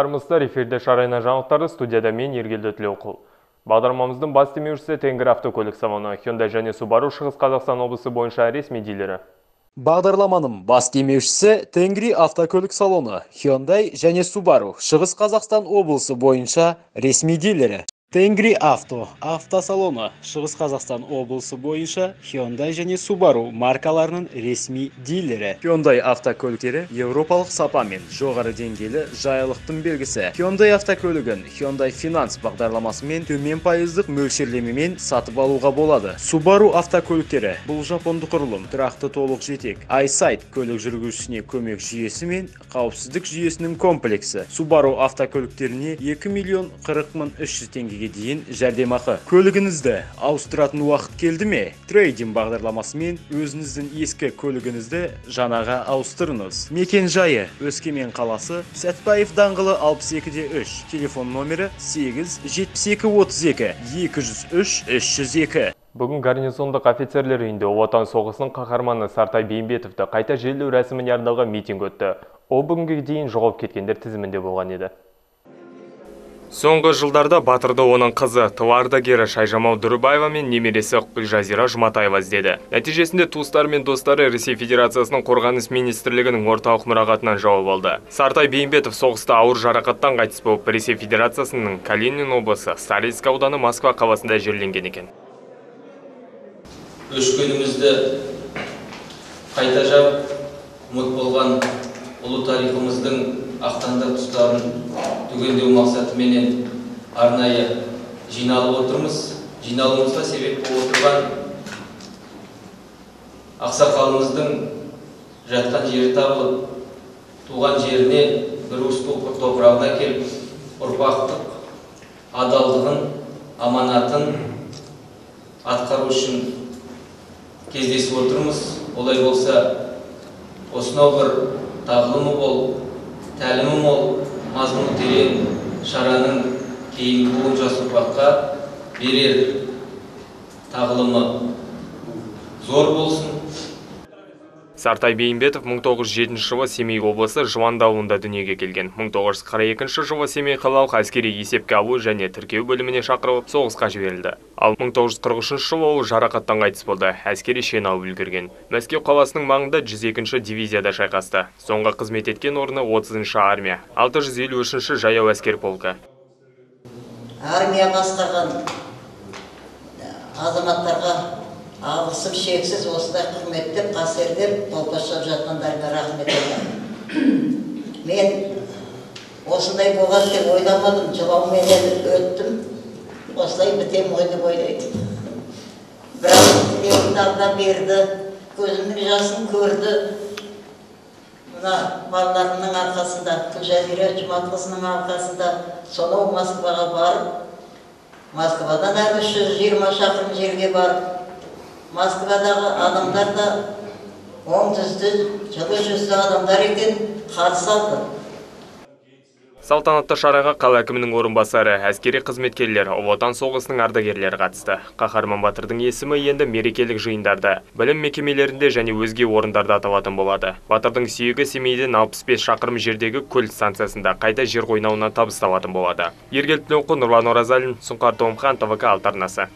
армысыздар эфирде шарайна жаңалықтары студияда мен ергелді тілеуқұл бағдарламамыздың бас демеушісі тенгір автокөлік салоны hyundai және subaru шығыс қазақстан облысы бойынша ресми дилері Бағдарламаның бас демеушісі Тенгри автокөлік салоны, Hyundai және Subaru Шығыс Қазақстан облысы бойынша ресми дилері. Тенгри авто автосалоны Шығыс Қазақстан облысы бойынша Hyundai және Subaru маркаларының ресми дилері. Hyundai автокөліктері еуропалық сапа мен жоғары деңгейлі жайлылықтың белгісі. Hyundai автокөлігін Hyundai Finance бағдарламасымен төмен пайыздық мөлшерлемемен сатып алуға болады. Subaru автокөліктері бұл жапондық құрылым тұрақты толық жетек. iSight көлік жүргізушісіне көмек жүйесі мен қауіпсіздік жүйесінің комплексі. Subaru автокөліктеріне 2 миллион 40 мың 300 теңгеге дейін жәрдемақы. Көлігіңізді ауыстыратын уақыт келді ме? Трейдинг бағдарламасымен өзіңіздің ескі көлігіңізді жаңаға ауыстырыңыз. Мекен жайы өскемен қаласы сәтпаев даңғылы 62-де 3 телефон номері 8 72 32 203 302 Бүгін гарнизондық офицерлер үйінде Отан соғысының қаһарманы Сартай Бейімбетовті қайта жерлеу рәсіміне арналған митинг өтті. Ол бүгінге дейін жоғалып кеткендер тізімінде болған еді. Соңғы жылдарда Батырды оның қызы тыл ардагері Шайжамал Дүрібаева мен немересі Жазира Жұматаева іздеді. Нәтижесінде туыстары мен достары Ресей Федерациясының қорғаныс министрлігінің орталық мұрағатынан жауап алды. Сартай Бейімбетов соғыста ауыр жарақаттан қайтыс болып, Ресей Федерациясының Калинин облысы Старицк ауданы Москва қаласында жерленген екен. өшкенімізді қайта жап ұмыт болған ұлы тарихымыздың ақтаңдақ тұстарын түгендеу мақсатыменен арнайы жиналып отырмыз. Жиналуымызға себеп болып отырған ақсақалымыздың жатқан жері табылып туған жеріне бір уыс топырағына келіп ұрпақтық адалдығын аманатын атқару үшін кездесіп отырмыз. Олай болса осынау бір тағылымы мол тәлімі мол мазмұны терең шараның кейінгі буын жас ұрпаққа берер тағылымы зор болсын Сартай Бейімбетов 1907 жылы Семей облысы Жуанды ауылында дүниеге келген. 1942 жылы Семей қалалық әскери есепке алу және тіркеу бөліміне шақырылып, соғысқа жіберілді. Ал 1943 жылы ол жарақаттан қайтыс болды, әскери шен алып үлгерген. Мәскеу қаласының маңында 102 дивизияда шайқасты. Соңғы қызмет еткен орны 30 армия, 653 жаяу әскер полкі. армия басқарған азаматтарға алғысым шексіз осындай құрметтеп қастерлеп толпа шығып жатқандарыңа рахмет айтамын. Мен осындай болады деп ойламадым жылауменен өттім. Осылай бітемін ғой деп ойлайтынмын бірақ алла берді көзімнің жасын көрді. Мына балаларымның арқасында гүлжазира жұматқызының арқасында сонау москваға барып москвадан әрі үш жүз жиырма шақырым жерге барып москвадағы адамдар да оң түзді жылы жүзді адамдар екен қарсы алды Салтанатты шараға қала әкімінің орынбасары, әскери қызметкерлер, Ұлы Отан соғысының ардагерлері қатысты. Қаһарман батырдың есімі енді мерекелік жиындарда, білім мекемелерінде және өзге орындарда аталатын болады. Батырдың сүйегі Семейден 65 шақырым жердегі көлік станциясында қайта жер қойнауына табысталатын болады. Ергел Тілеуқы, Нұрлан Оразалин, Сұңқар Томхан, ТВК Алтарнасы.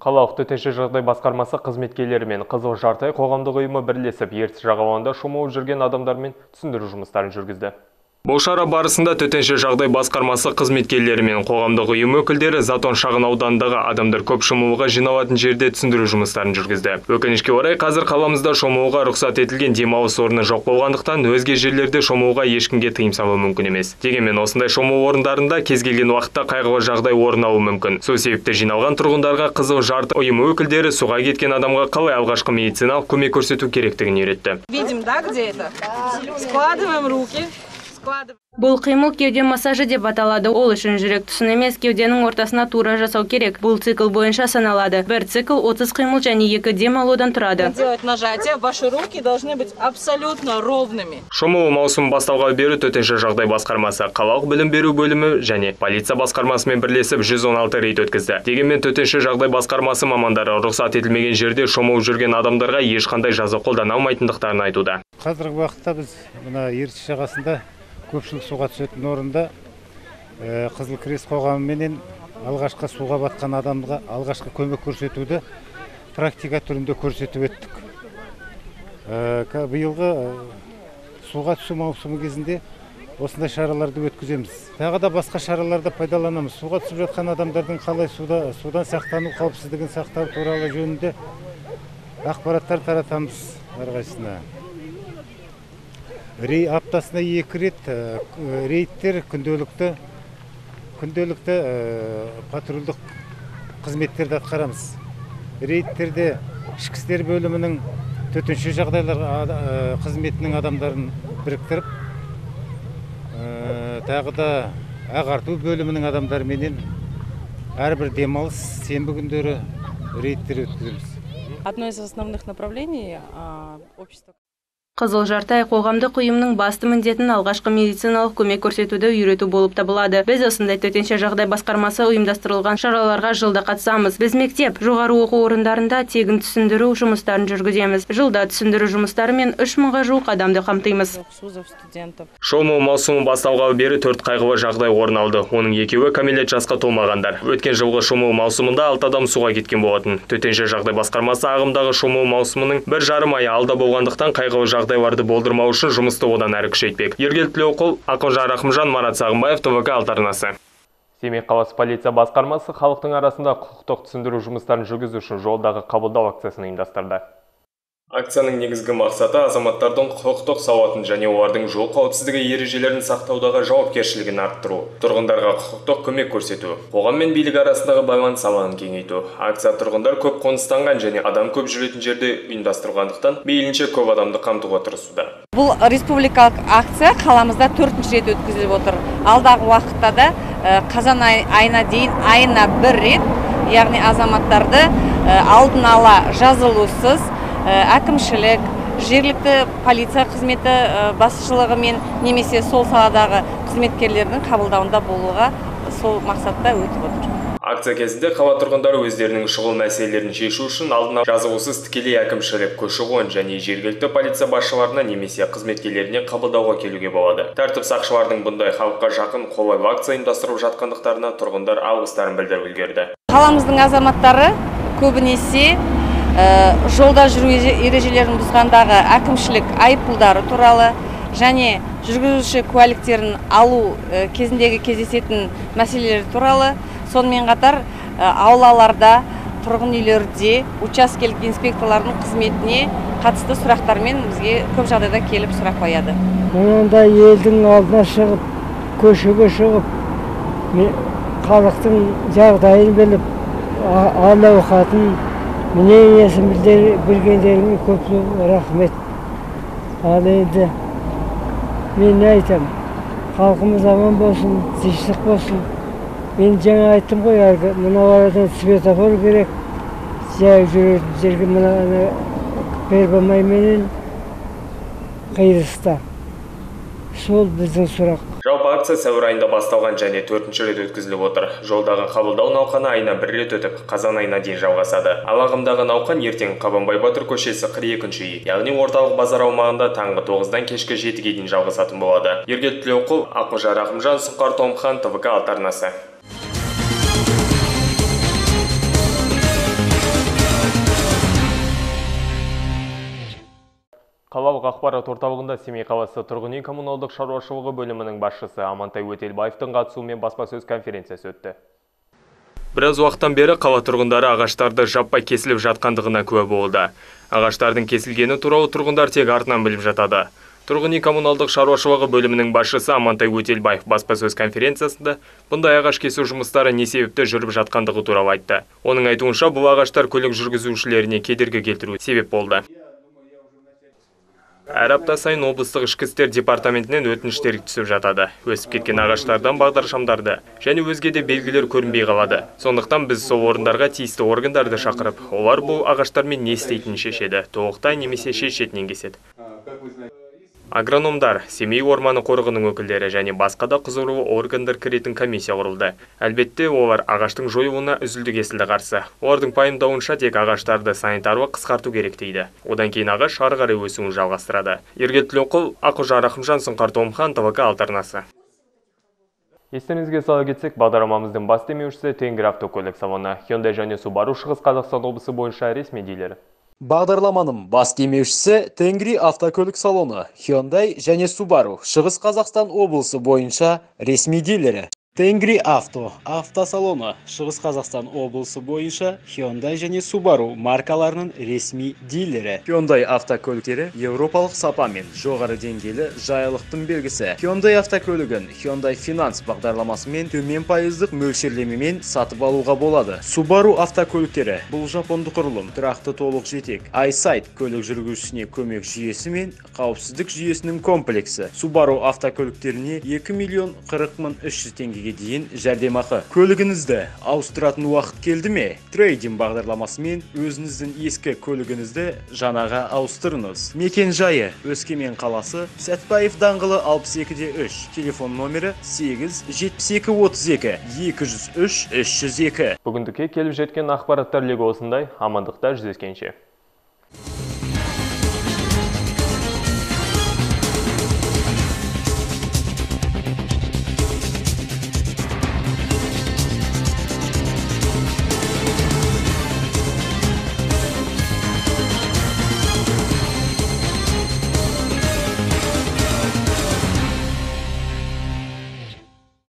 Қалалық төтенше жағдай басқармасы қызметкерлері мен Қызыл Жартай қоғамдық ұйымы бірлесіп ертіс жағалауында шомылып жүрген адамдармен түсіндіру жұмыстарын жүргізді. Бұл шара барысында төтенше жағдай басқармасы қызметкерлері мен қоғамдық ұйым өкілдері Затон шағын ауданындағы адамдар көп шомылуға жиналатын жерде түсіндіру жұмыстарын жүргізді. Өкінішке орай қазір қаламызда шомылуға рұқсат етілген демалыс орны жоқ болғандықтан өзге жерлерде шомылуға ешкімге тыйым салу мүмкін емес. Дегенмен осындай шомылу орындарында кез келген уақытта қайғылы жағдай орын алуы мүмкін. Сол себепті жиналған тұрғындарға Қызыл жарты ұйымы өкілдері суға кеткен адамға қалай алғашқы медициналық көмек көрсету керектігін үйретті. Видим, да, где это? Складываем руки. Бұл қимыл кеуде массажы деп аталады. Ол үшін жүрек тұсын емес, кеуденің ортасына тура жасау керек. Бұл цикл бойынша саналады. Бір цикл 30 қимыл және екі дем алудан тұрады. Делать нажатие, ваши руки должны быть абсолютно ровными. Шомылу маусымы басталға бері төтенше жағдай басқармасы, қалалық білім беру бөлімі және полиция басқармасымен бірлесіп 116 рейд өткізді. Дегенмен төтенше жағдай басқармасы мамандары рұқсат етілмеген жерде шомылып жүрген адамдарға ешқандай жаза қолдана алмайтындықтарын айтуда. қазіргі уақытта біз мына ертіс жағасында көпшілік суға түсетін орында э, қызыл крест қоғамыменен алғашқы суға батқан адамға алғашқы көмек көрсетуді практика түрінде көрсетіп өттік Э, биылғы э, суға түсу маусымы кезінде осындай шараларды өткіземіз. Тағы да басқа шараларды пайдаланамыз. Суға түсіп жатқан адамдардың қалай суда судан сақтану қауіпсіздігін сақтау туралы жөнінде ақпараттар таратамыз әрқайсысына. Рей аптасына екі рет э, к- рейдтер күнделікті күнделікті э, патрульдік қызметтерді атқарамыз. Рейдтерде ішкі істер бөлімінің төтенше жағдайлар э, қызметінің адамдарын біріктіріп э, тағы да ағарту бөлімінің адамдарыменен әрбір демалыс сенбі күндері рейдтер өткіземіз. Одно из основных направлений общества Қызыл жартай қоғамдық ұйымның басты міндетін алғашқы медициналық көмек көрсетуді үйрету болып табылады. Біз осындай төтенше жағдай басқармасы ұйымдастырылған шараларға жылда қатысамыз. Біз мектеп, жоғары оқу орындарында тегін түсіндіру жұмыстарын жүргіземіз. Жылда түсіндіру жұмыстарымен 3 мыңға жуық адамды қамтимыз. Шомылу маусымы басталғалы бері төрт қайғылы жағдай орын алды. Оның екеуі кәмелет жасқа толмағандар. Өткен жылғы шомылу маусымында алты адам суға кеткен болатын. Төтенше жағдай басқармасы ағымдағы шомылу маусымының бір жарым айы алда болғандықтан қайғылы жағдайларды болдырмау үшін жұмысты одан әрі күшейтпек. Ергел Тілеуқұл, Ақылжан Рахымжан, Марат Сағымбаев, ТВК Алтарнасы. Семей қаласы полиция басқармасы халықтың арасында құқықтық түсіндіру жұмыстарын жүргізу үшін жолдағы қабылдау акциясын ұйымдастырды. Акцияның негізгі мақсаты азаматтардың құқықтық сауатын және олардың жол қауіпсіздігі ережелерін сақтаудағы жауапкершілігін арттыру, тұрғындарға құқықтық көмек көрсету, қоғам мен билік арасындағы байланыс алаңын кеңейту. Акция тұрғындар көп қоныстанған және адам көп жүретін жерде ұйымдастырылғандықтан мейлінше көп адамды қамтуға тырысуда. Бұл республикалық акция қаламызда төртінші рет өткізіліп отыр. Алдағы уақытта да э, қазан ай- айына дейін айына бір рет, яғни азаматтарды э, алдын ала жазылусыз әкімшілік, жергілікті полиция қызметі э, басшылығымен немесе сол саладағы қызметкерлердің қабылдауында болуға сол мақсатта өтіп отыр. Акция кезінде қала тұрғындары өздерінің шұғыл мәселелерін шешу үшін алдына жазылусыз тікелей әкімшілік, көші-қон және жергілікті полиция басшыларына немесе қызметкерлеріне қабылдауға келуге болады. Тәртіп сақшылардың бұндай халыққа жақын қолайлы акция ұйымдастырып жатқандықтарына тұрғындар алғыстарын білдіріп үлгерді. қаламыздың азаматтары көбінесе жолда жүру ере- ережелерін бұзғандағы әкімшілік айыппұлдары туралы және жүргізуші куәліктерін алу э, кезіндегі кездесетін мәселелер туралы сонымен қатар э, аулаларда тұрғын үйлерде учаскелік инспекторлардың қызметіне қатысты сұрақтармен бізге көп жағдайда келіп сұрақ қояды. Мынандай елдің алдына шығып көшеге шығып халықтың жағдайын біліп әл ауқатын мнениесін білдер- білгендеріңе көп рахмет ал енді мен айтам халқымыз аман болсын тыныштық болсын мен жаңа айттым ғой әлгі мынау арадан светофор керек жаяу жүретін жерге мына ана первомай менен қиылыста сол біздің сұрақ Жалпы акция сәуір айында басталған және төртінші рет өткізіліп отыр. Жолдағы қабылдау науқаны айына бір рет өтіп, қазан айына дейін жалғасады. Ал ағымдағы науқан ертең Қабанбай Батыр көшесі 42-ші үй, яғни орталық базар аумағында таңғы 9-дан кешкі 7-ге дейін жалғасатын болады. Ергел Тілеуқұл, Ақылжан Рахымжан, Сұңқар Томхан, ТВК Алтарнасы. Қалалық ақпарат орталығында Семей қаласы тұрғын үй коммуналдық шаруашылығы бөлімінің басшысы Амантай Өтелбаевтың қатысуымен баспасөз конференциясы өтті. Біраз уақыттан бері қала тұрғындары ағаштарды жаппай кесіліп жатқандығына куә болды. Ағаштардың кесілгені туралы тұрғындар тек артынан біліп жатады. Тұрғын үй коммуналдық шаруашылығы бөлімінің басшысы Амантай Өтелбаев баспасөз конференциясында бұндай ағаш кесу жұмыстары не себепті жүріп жатқандығы туралы айтты. Оның айтуынша бұл ағаштар көлік жүргізушілеріне кедергі келтіру себеп болды. Әр апта сайын облыстық ішкі істер департаментінен өтініштер түсіп жатады. Өсіп кеткен ағаштардан бағдаршамдарды және өзге де белгілер көрінбей қалады. Сондықтан біз сол орындарға тиісті органдарды шақырып олар бұл ағаштармен не істейтінін шешеді толықтай немесе шет шетінен кеседі агрономдар семей орманы қорығының өкілдері және басқа да құзырлы органдар кіретін комиссия құрылды. Әлбетте олар ағаштың жойылуына үзілді кесілді қарсы. Олардың пайымдауынша тек ағаштарды санитарлық қысқарту керек дейді. Одан кейін ағаш ары қарай өсуін жалғастырады. Ерге тілеуқұл ақұжар рахымжан сұңқар томхан твк альтернасы естеріңізге сала кетсек бағдарламамыздың бас демеушісі автокөлік салоны hyundai және subaru шығыс қазақстан облысы бойынша ресми дилері Бағдарламаның бас демеушісі Тенгри автокөлік салоны, Hyundai және Subaru Шығыс Қазақстан облысы бойынша ресми дилері. Тенгри авто автосалоны Шығыс Қазақстан облысы бойынша Hyundai және Subaru маркаларының ресми дилері. Hyundai автокөліктері еуропалық сапамен жоғары деңгейлі жайлылықтың белгісі. Hyundai автокөлігін Hyundai Finance бағдарламасымен төмен пайыздық мөлшерлемемен сатып алуға болады. Subaru автокөліктері бұл жапондық құрылым тұрақты толық жетек. iSight көлік жүргізушісіне көмек жүйесі мен қауіпсіздік жүйесінің комплексі. Subaru автокөліктеріне 2 миллион 40 мың 300 теңгеге дейін жәрдемақы. Көлігіңізді ауыстыратын уақыт келді ме? Трейдинг бағдарламасымен өзіңіздің ескі көлігіңізді жаңаға ауыстырыңыз. Мекен жайы Өскемен қаласы, Сәтпаев даңғылы 62-де 3. Телефон номері 8 72 32 203 302. бүгіндікке келіп жеткен ақпараттар легі осындай амандықта жүздескенше